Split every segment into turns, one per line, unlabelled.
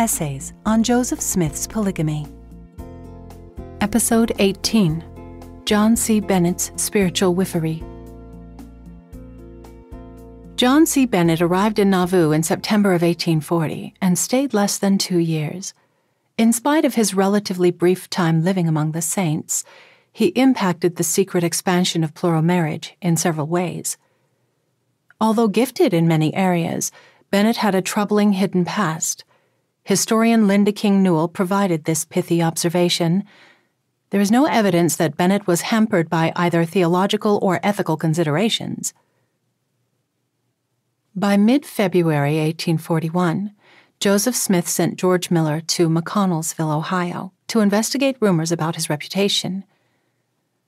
Essays on Joseph Smith's Polygamy. Episode 18 John C. Bennett's Spiritual Wifery. John C. Bennett arrived in Nauvoo in September of 1840 and stayed less than two years. In spite of his relatively brief time living among the saints, he impacted the secret expansion of plural marriage in several ways. Although gifted in many areas, Bennett had a troubling hidden past. Historian Linda King Newell provided this pithy observation. There is no evidence that Bennett was hampered by either theological or ethical considerations. By mid February 1841, Joseph Smith sent George Miller to McConnelsville, Ohio, to investigate rumors about his reputation.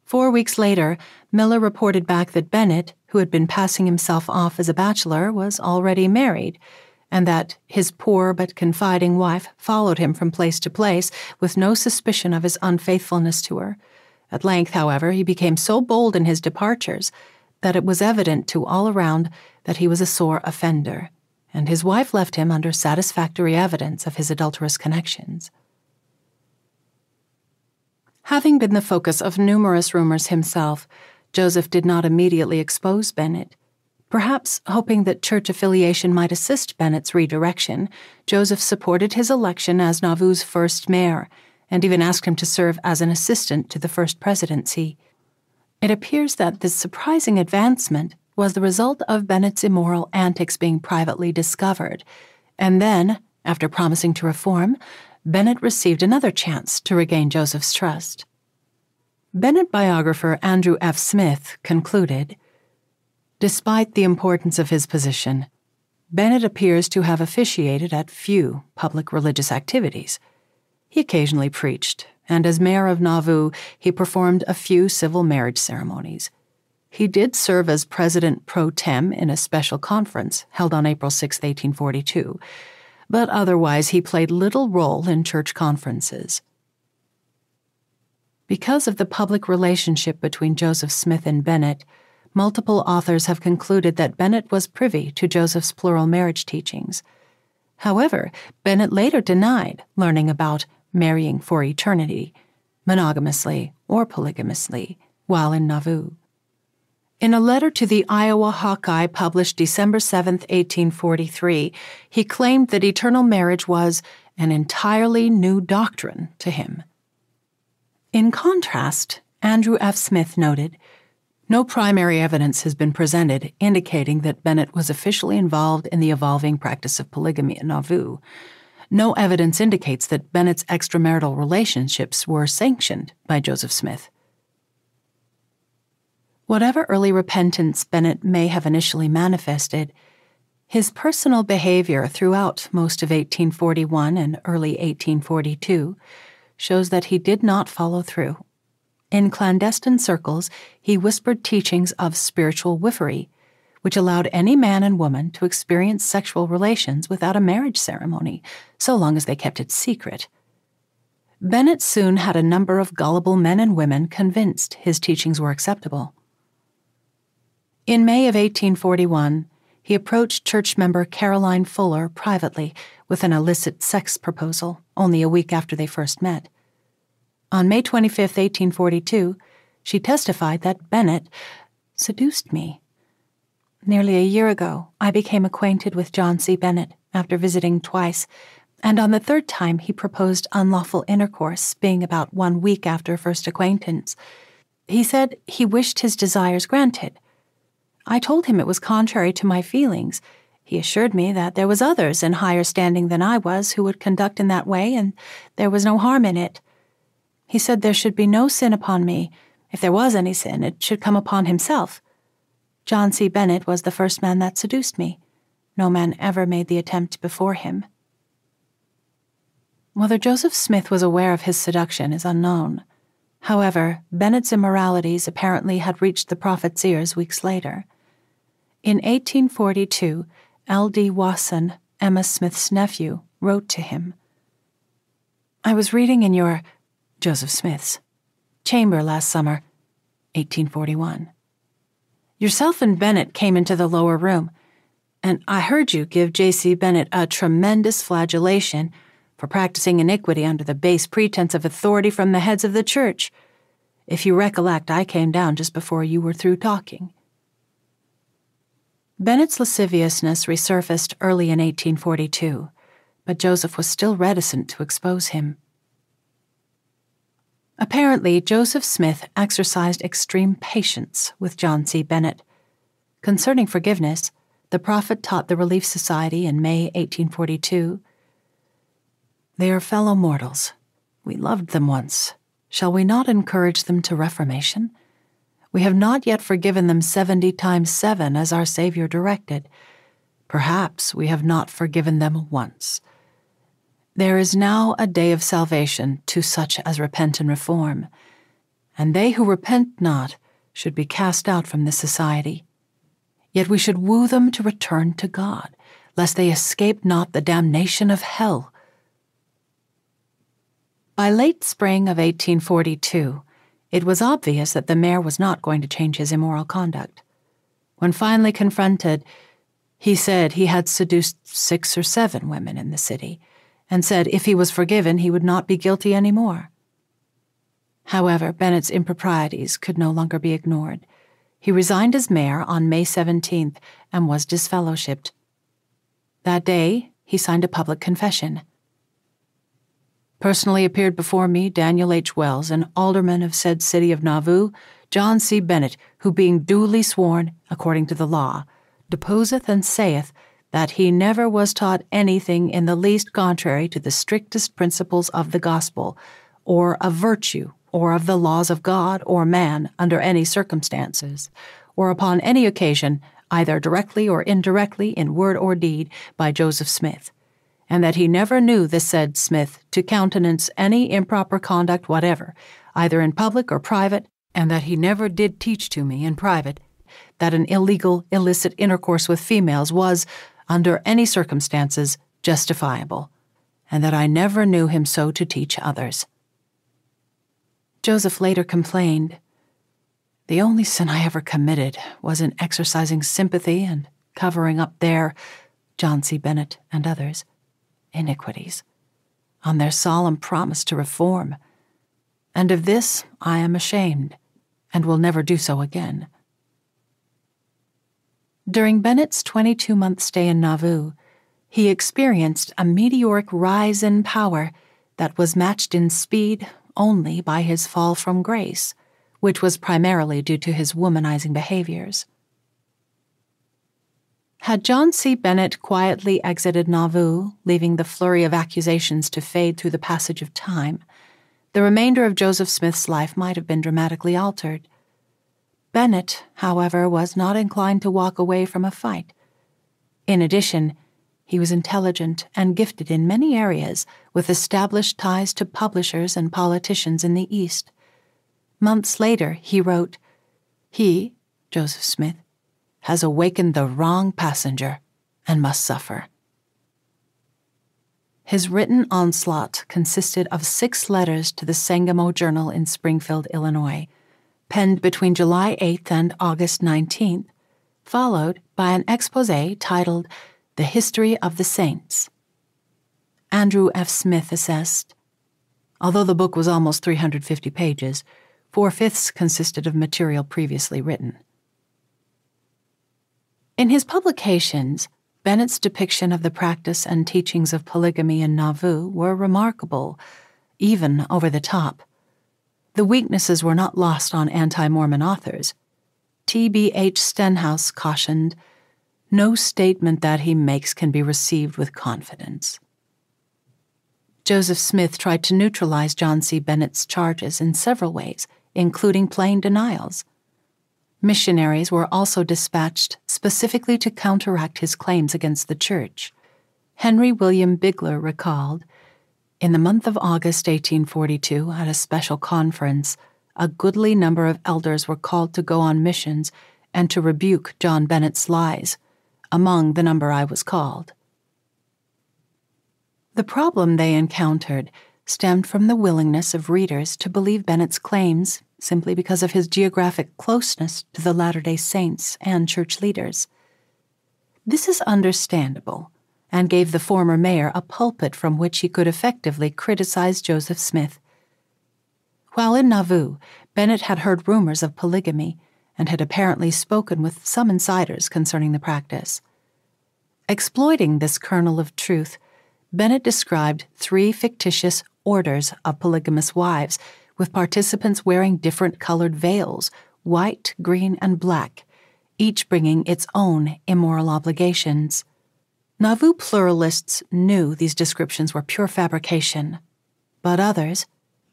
Four weeks later, Miller reported back that Bennett, who had been passing himself off as a bachelor, was already married, and that his poor but confiding wife followed him from place to place with no suspicion of his unfaithfulness to her. At length, however, he became so bold in his departures that it was evident to all around that he was a sore offender, and his wife left him under satisfactory evidence of his adulterous connections. Having been the focus of numerous rumors himself, Joseph did not immediately expose Bennett. Perhaps hoping that church affiliation might assist Bennett's redirection, Joseph supported his election as Nauvoo's first mayor and even asked him to serve as an assistant to the first presidency. It appears that this surprising advancement was the result of Bennett's immoral antics being privately discovered, and then, after promising to reform, Bennett received another chance to regain Joseph's trust. Bennett biographer Andrew F. Smith concluded Despite the importance of his position, Bennett appears to have officiated at few public religious activities. He occasionally preached, and as mayor of Nauvoo, he performed a few civil marriage ceremonies. He did serve as president pro tem in a special conference held on April 6, 1842 but otherwise he played little role in church conferences. Because of the public relationship between Joseph Smith and Bennett, multiple authors have concluded that Bennett was privy to Joseph's plural marriage teachings. However, Bennett later denied learning about marrying for eternity, monogamously or polygamously, while in Nauvoo. In a letter to the Iowa Hawkeye published December 7, 1843, he claimed that eternal marriage was an entirely new doctrine to him. In contrast, Andrew F. Smith noted, no primary evidence has been presented indicating that Bennett was officially involved in the evolving practice of polygamy in Nauvoo. No evidence indicates that Bennett's extramarital relationships were sanctioned by Joseph Smith. Whatever early repentance Bennett may have initially manifested, his personal behavior throughout most of 1841 and early 1842 shows that he did not follow through. In clandestine circles, he whispered teachings of spiritual wifery, which allowed any man and woman to experience sexual relations without a marriage ceremony, so long as they kept it secret. Bennett soon had a number of gullible men and women convinced his teachings were acceptable. In May of 1841, he approached church member Caroline Fuller privately with an illicit sex proposal only a week after they first met. On May 25, 1842, she testified that Bennett seduced me. Nearly a year ago, I became acquainted with John C. Bennett after visiting twice, and on the third time he proposed unlawful intercourse, being about one week after first acquaintance. He said he wished his desires granted I told him it was contrary to my feelings. He assured me that there was others in higher standing than I was who would conduct in that way, and there was no harm in it. He said there should be no sin upon me. If there was any sin, it should come upon himself. John C. Bennett was the first man that seduced me. No man ever made the attempt before him. Whether Joseph Smith was aware of his seduction is unknown. However, Bennett's immoralities apparently had reached the prophet's ears weeks later. In 1842, L.D. Wasson, Emma Smith's nephew, wrote to him I was reading in your, Joseph Smith's, chamber last summer, 1841. Yourself and Bennett came into the lower room, and I heard you give J.C. Bennett a tremendous flagellation for practicing iniquity under the base pretense of authority from the heads of the church. If you recollect, I came down just before you were through talking. Bennett's lasciviousness resurfaced early in 1842, but Joseph was still reticent to expose him. Apparently, Joseph Smith exercised extreme patience with John C. Bennett. Concerning forgiveness, the prophet taught the Relief Society in May 1842 They are fellow mortals. We loved them once. Shall we not encourage them to reformation? We have not yet forgiven them seventy times seven as our Savior directed. Perhaps we have not forgiven them once. There is now a day of salvation to such as repent and reform, and they who repent not should be cast out from the society. Yet we should woo them to return to God, lest they escape not the damnation of hell. By late spring of 1842, it was obvious that the mayor was not going to change his immoral conduct. When finally confronted, he said he had seduced six or seven women in the city and said if he was forgiven, he would not be guilty any more. However, Bennett's improprieties could no longer be ignored. He resigned as mayor on May 17th and was disfellowshipped. That day, he signed a public confession. Personally appeared before me Daniel H. Wells, an alderman of said city of Nauvoo, John C. Bennett, who being duly sworn, according to the law, deposeth and saith that he never was taught anything in the least contrary to the strictest principles of the gospel, or of virtue, or of the laws of God or man under any circumstances, or upon any occasion, either directly or indirectly in word or deed, by Joseph Smith, and that he never knew the said Smith to countenance any improper conduct whatever, either in public or private, and that he never did teach to me in private that an illegal, illicit intercourse with females was, under any circumstances, justifiable, and that I never knew him so to teach others. Joseph later complained The only sin I ever committed was in exercising sympathy and covering up their, John C. Bennett and others, iniquities, on their solemn promise to reform. And of this I am ashamed, and will never do so again. During Bennett's 22 month stay in Nauvoo, he experienced a meteoric rise in power that was matched in speed only by his fall from grace, which was primarily due to his womanizing behaviors. Had John C. Bennett quietly exited Nauvoo, leaving the flurry of accusations to fade through the passage of time, the remainder of Joseph Smith's life might have been dramatically altered. Bennett, however, was not inclined to walk away from a fight. In addition, he was intelligent and gifted in many areas with established ties to publishers and politicians in the East. Months later, he wrote, He, Joseph Smith, has awakened the wrong passenger and must suffer. His written onslaught consisted of six letters to the Sangamo Journal in Springfield, Illinois penned between July 8th and August 19th, followed by an expose titled The History of the Saints. Andrew F. Smith assessed. Although the book was almost 350 pages, four fifths consisted of material previously written. In his publications, Bennett's depiction of the practice and teachings of polygamy in Nauvoo were remarkable, even over the top. The weaknesses were not lost on anti Mormon authors. T.B.H. Stenhouse cautioned no statement that he makes can be received with confidence. Joseph Smith tried to neutralize John C. Bennett's charges in several ways, including plain denials. Missionaries were also dispatched specifically to counteract his claims against the church. Henry William Bigler recalled in the month of August 1842, at a special conference, a goodly number of elders were called to go on missions and to rebuke John Bennett's lies. Among the number I was called. The problem they encountered stemmed from the willingness of readers to believe Bennett's claims simply because of his geographic closeness to the Latter day Saints and church leaders. This is understandable and gave the former mayor a pulpit from which he could effectively criticize Joseph Smith. While in Nauvoo, Bennett had heard rumors of polygamy and had apparently spoken with some insiders concerning the practice. Exploiting this kernel of truth, Bennett described three fictitious orders of polygamous wives, with participants wearing different colored veils white, green, and black, each bringing its own immoral obligations. Nauvoo pluralists knew these descriptions were pure fabrication, but others,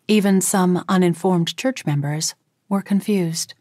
even some uninformed church members, were confused.